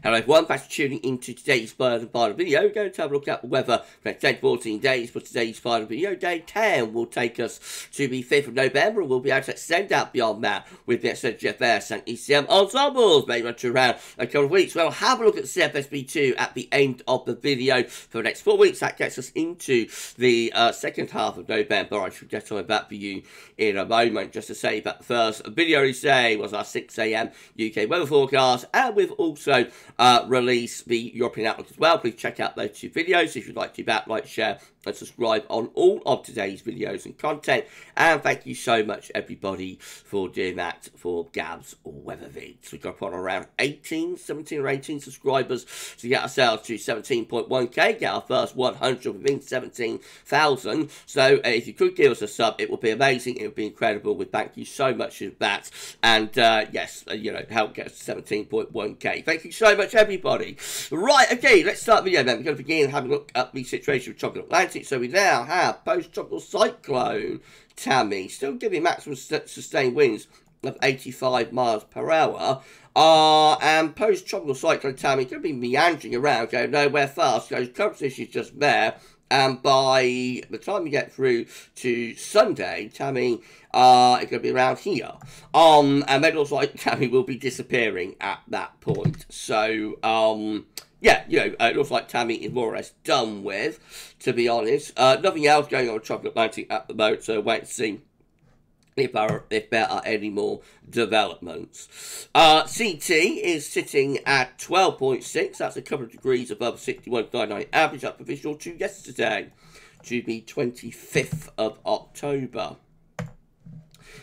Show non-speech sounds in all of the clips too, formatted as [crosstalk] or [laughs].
Hello everyone, thanks for tuning into today's final final video. We're going to have a look at the weather for the next 14 days for today's final video. Day 10 will take us to the 5th of November and we'll be able to extend out beyond that with the SNGFS and ECM ensembles maybe much around a couple of weeks. We'll have a look at CFSv2 at the end of the video for the next four weeks. That gets us into the uh, second half of November. I should get on that for you in a moment. Just to say that the first video today was our 6am UK weather forecast and we've also uh, release the European Outlook as well. Please check out those two videos if you'd like to back, like, share, and subscribe on all of today's videos and content. And thank you so much, everybody, for doing that for Gav's or Weather Vids. We've got on around 18, 17 or 18 subscribers to get ourselves to 17.1k, get our first 100 within 17,000. So uh, if you could give us a sub, it would be amazing. It would be incredible. We thank you so much for that. And uh, yes, uh, you know, help get us to 17.1k. Thank you so much, everybody. Right, okay, let's start the video then. We're going to begin having a look at the situation with tropical Atlantic. So we now have post-tropical cyclone Tammy, still giving maximum sustained winds of 85 miles per hour. Uh, and post-tropical cyclone Tammy to be meandering around, going nowhere fast. So current is just there. And by the time you get through to Sunday, Tammy uh, is going to be around here. Um, and then it looks like [laughs] Tammy will be disappearing at that point. So, um, yeah, you know, uh, it looks like Tammy is more or less done with, to be honest. Uh, nothing else going on with tropical Atlantic at the moment, so wait and see if there if there are any more developments. Uh, CET is sitting at 12.6. That's a couple of degrees above 61.99 average up official to yesterday, to the 25th of October.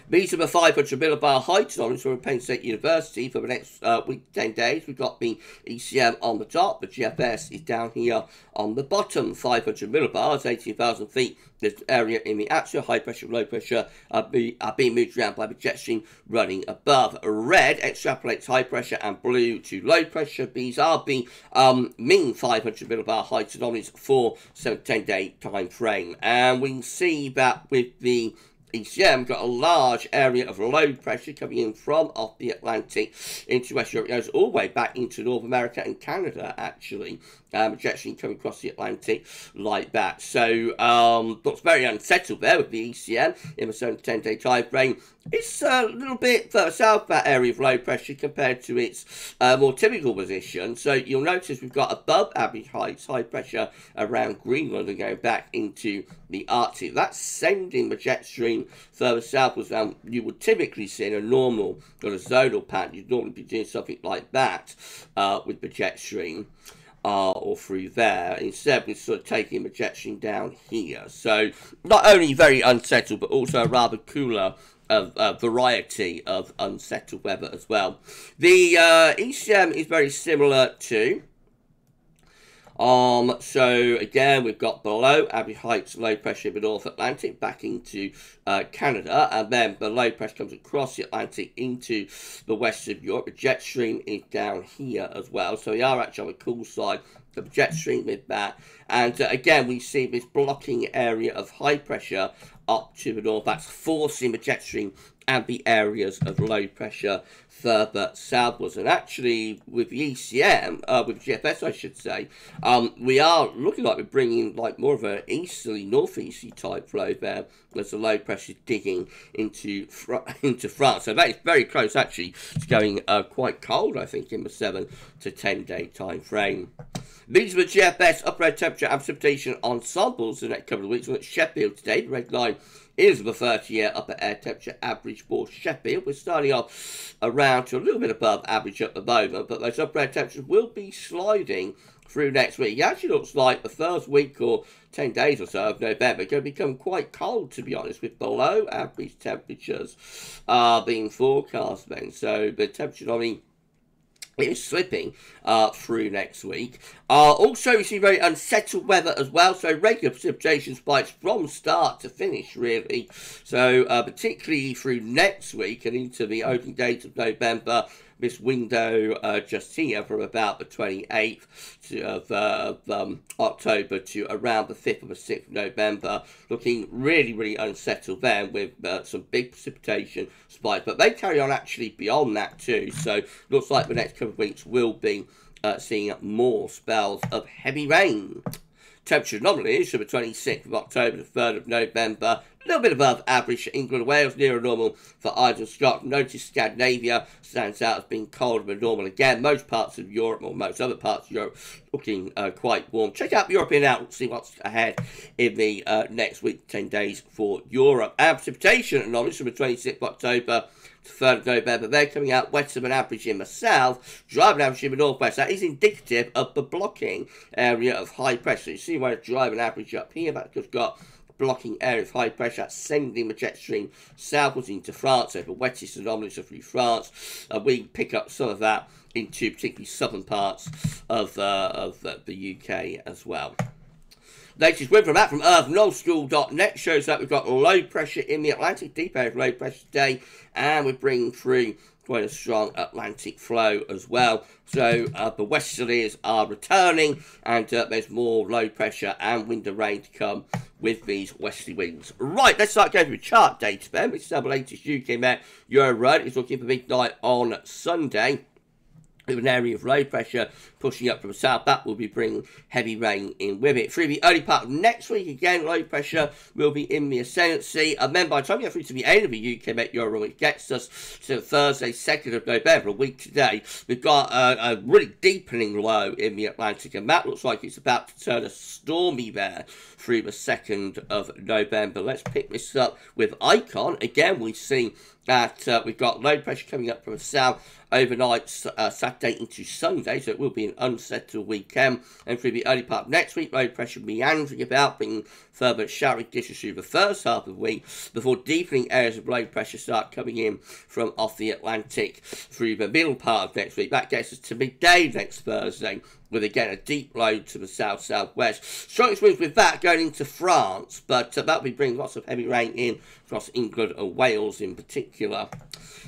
These are the 500 millibar height knowledge from Penn State University for the next uh, week, 10 days. We've got the ECM on the top, the GFS is down here on the bottom. 500 millibars, 18,000 feet. This area in the actual high pressure, low pressure are, be, are being moved around by the jet stream running above. Red extrapolates high pressure and blue to low pressure. These are the um, mean 500 millibar height anomalies for 7 10 day time frame. And we can see that with the ECM got a large area of low pressure coming in from off the Atlantic into West Europe. It goes all the way back into North America and Canada, actually. Um, stream coming across the Atlantic like that. So, um, looks very unsettled there with the ECM in 7 to 10 day time frame. It's a little bit further south, that area of low pressure, compared to its uh, more typical position. So, you'll notice we've got above average heights, high pressure around Greenland and going back into the Arctic. That's sending the jet stream further southwards than you would typically see in a normal or a zonal pattern. You'd normally be doing something like that uh, with the jet stream. Uh, or through there. Instead, we're sort of taking the jet stream down here. So, not only very unsettled, but also a rather cooler of uh, variety of unsettled weather as well. The uh, ECM is very similar to um, so again, we've got below average heights, low pressure in the North Atlantic back into uh, Canada, and then the low pressure comes across the Atlantic into the west of Europe. The jet stream is down here as well, so we are actually on the cool side the jet stream with that. And uh, again, we see this blocking area of high pressure up to the north. That's forcing the jet stream and the areas of low pressure further southwards. And actually, with the ECM, uh, with GFS, I should say, um, we are looking like we're bringing like more of an easterly, northeasterly type flow there as the low pressure digging into fr [laughs] into France. So that is very close, actually, to going uh, quite cold, I think, in the 7 to 10 day time frame. These are the GFS upper air temperature and precipitation ensembles the next couple of weeks. We're at Sheffield today. The red line is the 30-year upper air temperature average for Sheffield. We're starting off around to a little bit above average at the moment, but those upper air temperatures will be sliding through next week. It actually looks like the first week or 10 days or so of November going to become quite cold, to be honest, with below average temperatures uh, being forecast then. So the temperature, I mean, is slipping uh, through next week. Uh, also, we see very unsettled weather as well, so regular precipitation spikes from start to finish, really. So, uh, particularly through next week and into the opening days of November, this window uh, just here from about the 28th to, of, uh, of um, October to around the 5th or the 6th of November, looking really, really unsettled then with uh, some big precipitation spikes. But they carry on actually beyond that too. So looks like the next couple of weeks will be uh, seeing more spells of heavy rain. Temperature anomalies from the 26th of October to 3rd of November. A little bit above average for England and Wales, near normal for Ireland and Scotland. Notice Scandinavia stands out as being colder than normal again. Most parts of Europe, or most other parts of Europe, looking uh, quite warm. Check out the European Outlook, see what's ahead in the uh, next week, 10 days for Europe. And precipitation anomalies from the 26th of October to 3rd of November. They're coming out wetter than average in the south, dry than average in the northwest. That is indicative of the blocking area of high pressure. You see why it's dry than average up here. That's just got blocking area of high pressure sending the jet stream southwards into France. So the wettest anomalies through France. Uh, we pick up some of that into particularly southern parts of, uh, of uh, the UK as well. Latest from that from earthnullschool.net shows that we've got low pressure in the Atlantic, deep area of low pressure today, and we're bringing through quite a strong Atlantic flow as well. So uh, the westerlies are returning, and uh, there's more low pressure and wind and rain to come with these westerly winds. Right, let's start going through chart data then, which is the latest UK Met Euro Road. It's looking for midnight on Sunday with an area of low pressure pushing up from the south. That will be bringing heavy rain in with it. Through the early part of next week, again, low pressure will be in the ascendancy. And then by the time we get through to the end of the UK Met Euro, which gets us to Thursday, 2nd of November, a week today, we've got a, a really deepening low in the Atlantic. And that looks like it's about to turn a stormy there through the 2nd of November. Let's pick this up with Icon. Again, we see that uh, we've got low pressure coming up from the south overnight uh, Saturday into Sunday, so it will be an unsettled weekend. And through the early part of next week, low pressure meandering about, bringing further showery conditions through the first half of the week before deepening areas of low pressure start coming in from off the Atlantic through the middle part of next week. That gets us to midday next Thursday with again a deep low to the south southwest. Strongest winds with that going into France, but uh, that'll be bringing lots of heavy rain in across England and Wales in particular.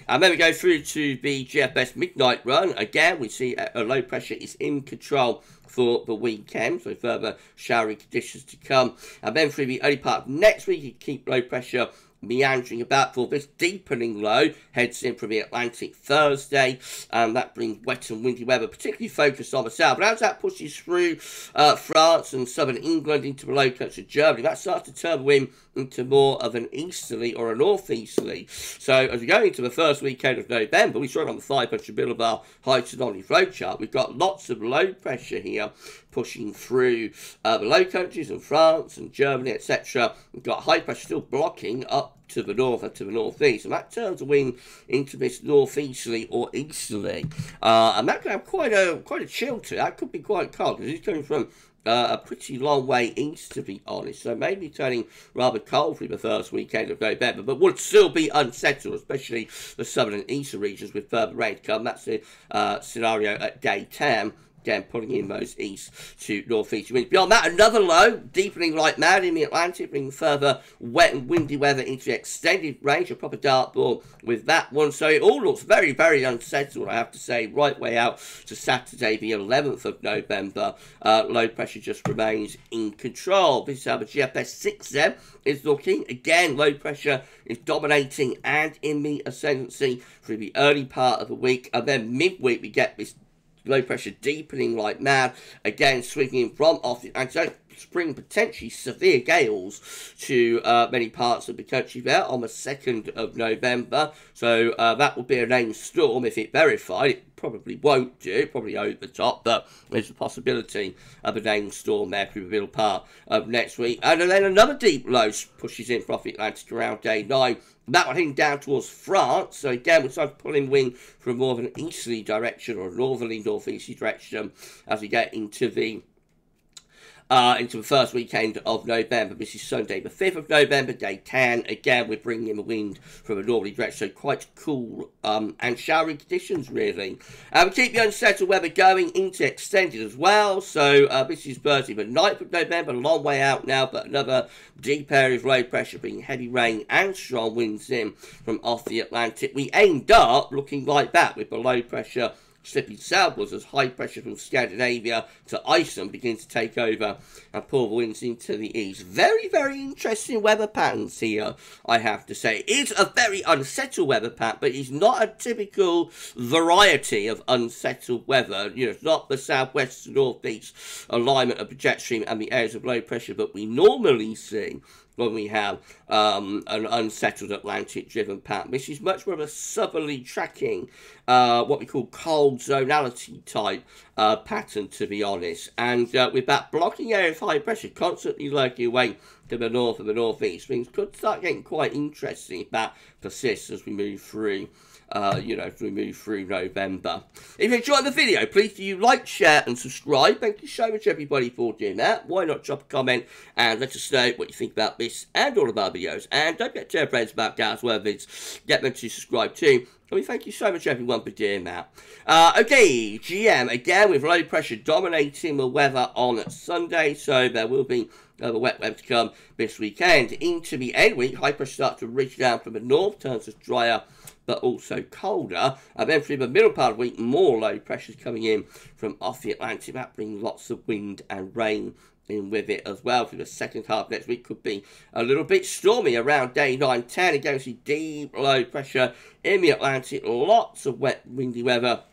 And then we go through to the GFS midnight run. Again, we see a, a low pressure is in control for the weekend, so further showery conditions to come. And then through the early part of next week, you keep low pressure meandering about for this deepening low heads in from the Atlantic Thursday and that brings wet and windy weather particularly focused on the south. But as that pushes through uh, France and southern England into the low coast of Germany that starts to turn wind into more of an easterly or a northeasterly. So as we go into the first weekend of November we saw it on the 500 millibar height anomaly flow chart we've got lots of low pressure here pushing through uh, the low countries and France and Germany etc we've got high pressure still blocking up to the north and to the northeast, and that turns the wind into this northeasterly or easterly, uh, and that could have quite a quite a chill to it. That could be quite cold because it's coming from uh, a pretty long way east, to be honest. So maybe turning rather cold for the first weekend of November, but would still be unsettled, especially the southern and eastern regions with further rain to come. That's the uh, scenario at day 10. Again, pulling in those east to northeast winds. Beyond that, another low, deepening like mad in the Atlantic, bringing further wet and windy weather into the extended range. A proper dartboard with that one. So it all looks very, very unsettled, I have to say, right way out to Saturday, the 11th of November. Uh, low pressure just remains in control. This is how the GFS 6 then is looking. Again, low pressure is dominating and in the ascendancy through the early part of the week. And then midweek, we get this low pressure deepening like mad, again swinging from off the Atlantic, spring potentially severe gales to uh, many parts of the country there on the 2nd of November. So uh, that will be a named storm if it verified. It probably won't do, probably over the top, but there's a possibility of a named storm there the middle part of next week. And then another deep low pushes in for the Atlantic around day 9. That one heading down towards France. So again, we're starting to pull in wind from more of an easterly direction or northerly northeasterly direction as we get into the uh, into the first weekend of November. This is Sunday, the 5th of November, day 10. Again, we're bringing in the wind from a northerly direction, so quite cool um, and showery conditions, really. Uh, we keep the unsettled weather going into extended as well. So uh, this is Thursday, the 9th of November, a long way out now, but another deep area of low pressure bringing heavy rain and strong winds in from off the Atlantic. We end up looking like that with the low pressure slipping southwards as high pressure from Scandinavia to Iceland begins to take over and the winds into the east. Very, very interesting weather patterns here, I have to say. It's a very unsettled weather pattern, but it's not a typical variety of unsettled weather. You know, it's not the southwest to northeast alignment of the jet stream and the areas of low pressure that we normally see when we have um, an unsettled Atlantic driven pattern. This is much more of a southerly tracking, uh, what we call cold zonality type uh, pattern, to be honest. And uh, with that blocking area of high pressure constantly lurking away to the north and the northeast, things could start getting quite interesting if that persists as we move through uh, you know, we move through November. If you enjoyed the video, please do you like, share and subscribe. Thank you so much everybody for doing that. Why not drop a comment and let us know what you think about this and all of our videos. And don't get to tell friends about Gareth's Weathervids. Get them to subscribe too. I mean, thank you so much, everyone, for doing that. Uh, okay, GEM, again, with low pressure dominating the weather on Sunday, so there will be uh, the wet weather to come this weekend. Into the end week, high pressure starts to reach down from the north, turns us drier but also colder. And then through the middle part of the week, more low pressures coming in from off the Atlantic. That brings lots of wind and rain in with it as well through the second half next week could be a little bit stormy around day 9 10 again see deep low pressure in the Atlantic lots of wet windy weather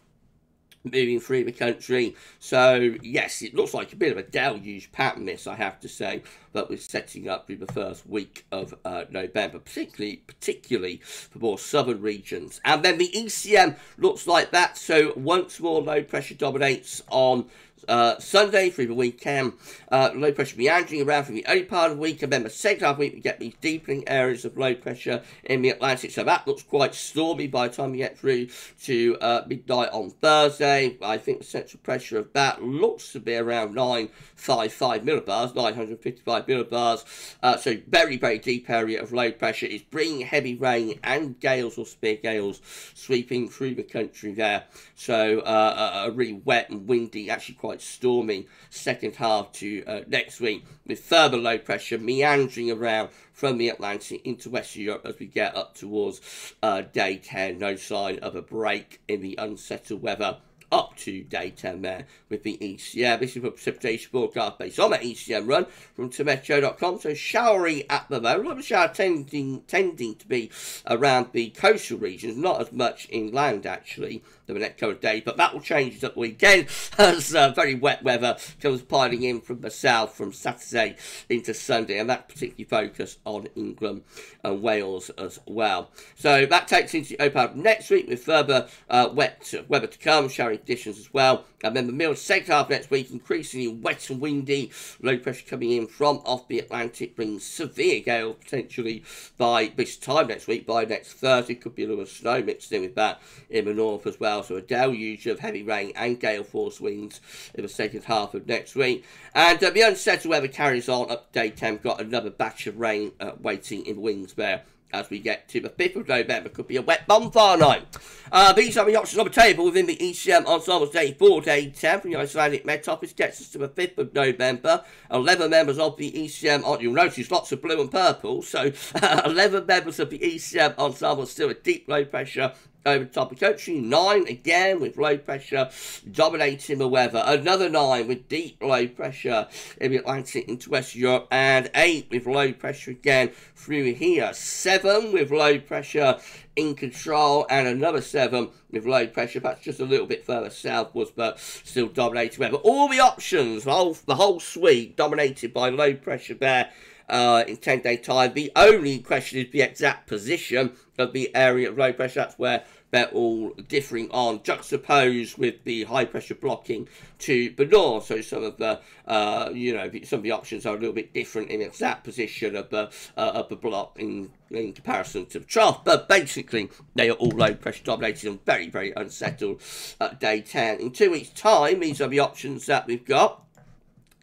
moving through the country. So, yes, it looks like a bit of a deluge pattern, this, I have to say, but we're setting up through the first week of uh, November, particularly, particularly for more southern regions. And then the ECM looks like that. So, once more, low pressure dominates on uh, Sunday through the weekend, uh, low pressure meandering around for the early part of the week, and then the second half of the week we get these deepening areas of low pressure in the Atlantic. So that looks quite stormy by the time we get through to uh, midnight on Thursday. I think the central pressure of that looks to be around 955 millibars, 955 millibars. Uh, so very, very deep area of low pressure. is bringing heavy rain and gales or spear gales sweeping through the country there. So uh, a really wet and windy, actually quite quite stormy second half to uh, next week with further low pressure meandering around from the Atlantic into Western Europe as we get up towards uh, day 10. No sign of a break in the unsettled weather up to date 10 there with the ECM. This is a precipitation forecast based on that ECM run from Tameteo.com. So showery at the moment. A lot of shower tending, tending to be around the coastal regions, not as much inland actually the next couple of days, but that will change at the weekend [laughs] as uh, very wet weather comes piling in from the south from Saturday into Sunday, and that particularly focused on England and Wales as well. So that takes into the open next week with further uh, wet weather to come, showery conditions as well. And then the middle second half next week, increasingly wet and windy, low pressure coming in from off the Atlantic, brings severe gales potentially by this time next week, by next Thursday. Could be a little snow mixed in with that in the north as well. So a deluge of heavy rain and gale force winds in the second half of next week. And uh, the unsettled weather carries on up to day 10. Got another batch of rain uh, waiting in the wings there as we get to the 5th of November. Could be a wet bonfire night. Uh, these are the options on the table within the ECM Ensemble Day 4, Day 10 from the Icelandic Met Office. Gets us to the 5th of November. 11 members of the ECM, oh, you'll notice lots of blue and purple. So, uh, [laughs] 11 members of the ECM Ensemble still a deep low pressure over the top of country. Nine again with low pressure dominating the weather. Another nine with deep low pressure in the Atlantic into West Europe. And eight with low pressure again through here. Seven with low pressure in control. And another seven with low pressure. That's just a little bit further southwards, but still dominating weather. All the options, the whole, the whole suite dominated by low pressure there. Uh, in 10 day time. The only question is the exact position of the area of low pressure. That's where they're all differing on, juxtaposed with the high pressure blocking to the north. So some of the, uh, you know, some of the options are a little bit different in exact position of the uh, of the block in in comparison to the trough. But basically, they are all low pressure dominated and very very unsettled at day ten. In two weeks' time, these are the options that we've got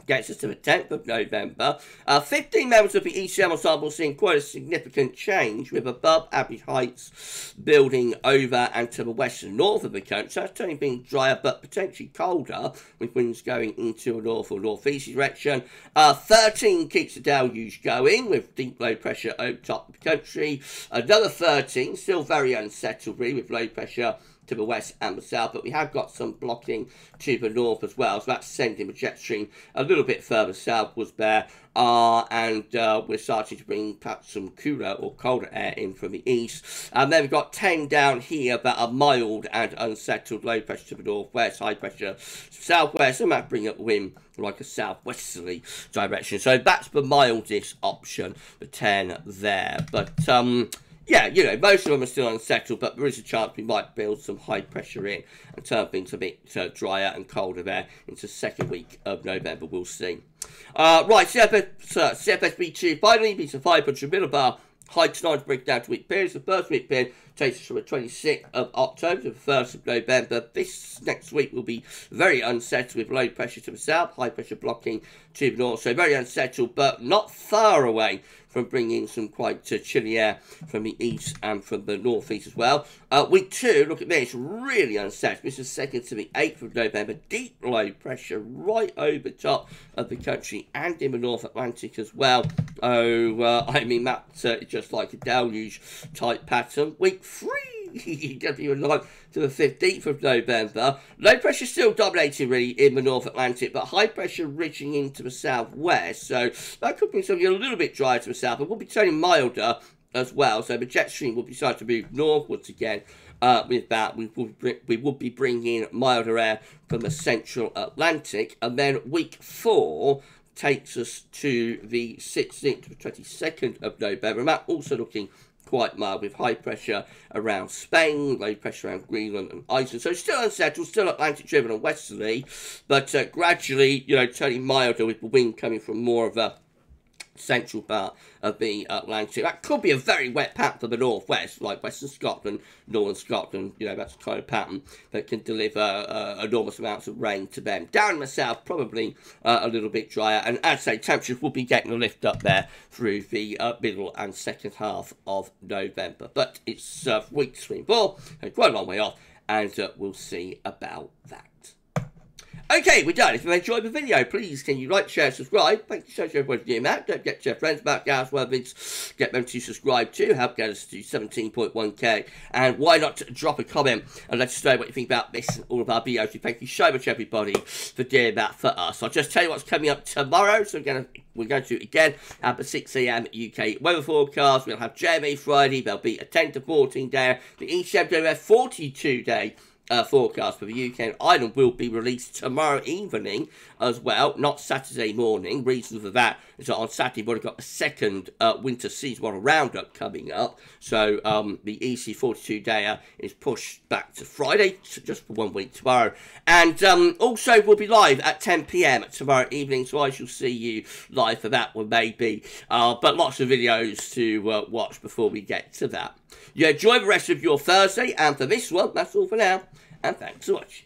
gets us to the 10th of November. Uh, 15 members of the ECM ensemble seeing quite a significant change with above average heights building over and to the west and north of the country. So that's only being drier but potentially colder with winds going into a north or northeast direction. Uh, 13 keeps the deluge going with deep low pressure over top of the country. Another 13 still very unsettled really with low pressure to the west and the south, but we have got some blocking to the north as well. So that's sending the jet stream a little bit further southwards there. Uh, and uh, we're starting to bring perhaps some cooler or colder air in from the east. And then we've got 10 down here that are mild and unsettled, low pressure to the northwest, high pressure southwest, and that bring up wind like a southwesterly direction. So that's the mildest option, the 10 there. But um, yeah, you know, most of them are still unsettled, but there is a chance we might build some high pressure in and turn things a bit uh, drier and colder there into second week of November. We'll see. Uh, right, CFS, uh, CFSv2 finally beats a 500 millibar high tonight to break down to week periods. The first week period takes us from the 26th of October to the 1st of November. This next week will be very unsettled with low pressure to the south, high pressure blocking to the north. So very unsettled, but not far away from bringing some quite uh, chilly air from the east and from the northeast as well. Uh, week two, look at this, really unsettled. This is second to the 8th of November. Deep low pressure right over top of the country and in the North Atlantic as well. Oh, uh, [laughs] I mean, that's uh, just like a deluge type pattern. Week three, W line to the 15th of November. Low pressure still dominating really in the North Atlantic, but high pressure reaching into the southwest. So that could be something a little bit drier to the south, but will be turning milder as well. So the jet stream will be starting to move northwards again. Uh, with that, we will, we will be bringing milder air from the central Atlantic. And then week four, takes us to the 16th to the 22nd of November. And that also looking quite mild with high pressure around Spain, low pressure around Greenland and Iceland. So still unsettled, still Atlantic driven and westerly, but uh, gradually, you know, turning milder with the wind coming from more of a central part of the Atlantic. That could be a very wet pattern for the northwest, like Western Scotland, Northern Scotland. You know, that's the kind of pattern that can deliver uh, enormous amounts of rain to them. Down in the south, probably uh, a little bit drier. And as I say, temperatures will be getting a lift up there through the uh, middle and second half of November. But it's uh, week three and four, quite a long way off, and uh, we'll see about that. Okay, we're done. If you enjoyed the video, please can you like, share, subscribe. Thank you so much everybody for doing that. Don't forget to your friends about Gareth Worthings. Get them to subscribe too. Help get us to 17.1k. And why not drop a comment and let us know what you think about this and all of our videos. Thank you so much everybody for doing that for us. I'll just tell you what's coming up tomorrow. So we're going to we're going to again have the 6 a.m. UK weather forecast. We'll have JMA Friday. There'll be a 10 to 14 day. The ECMWF 42 day uh, forecast for the UK and Ireland will be released tomorrow evening as well, not Saturday morning. Reason for that is that on Saturday we've got a second uh, winter seasonal roundup coming up. So um, the EC42 day is pushed back to Friday, just for one week tomorrow. And um, also we'll be live at 10 p.m. tomorrow evening, so I shall see you live for that one maybe. Uh, but lots of videos to uh, watch before we get to that. You enjoy the rest of your Thursday, and for this one, that's all for now, and thanks for watching.